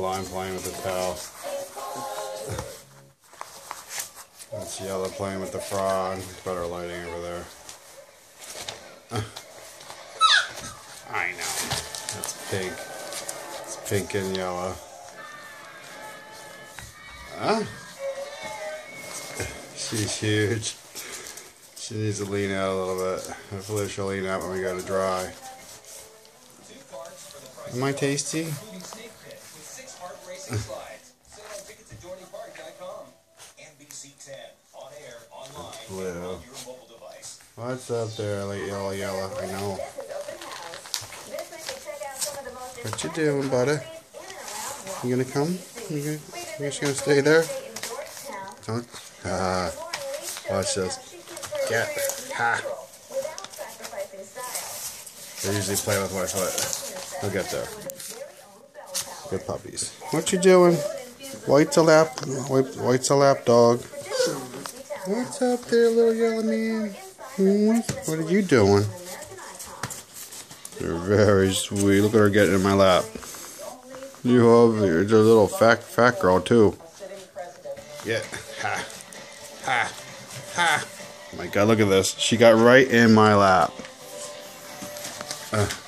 Slime playing with the towel. That's Yellow playing with the frog. Better lighting over there. I know. That's pink. It's pink and yellow. Huh? She's huge. She needs to lean out a little bit. Hopefully she'll lean out when we go to dry. Am I tasty? Blue. What's up there, like yellow, yellow? I know. What you doing, buddy? You gonna come? You, gonna, you just gonna stay there? Don't. Ah. Watch this. Get. Ha. They usually play with my foot. I'll get there. Good puppies. What you doing? White's a lap. White, white's a lap dog. What's up there, little yellow man? Hmm? What are you doing? You're very sweet. Look at her getting in my lap. You have you're a little fat fat girl too. Yeah. Ha. Ha. Ha. Oh my god, look at this. She got right in my lap. Uh.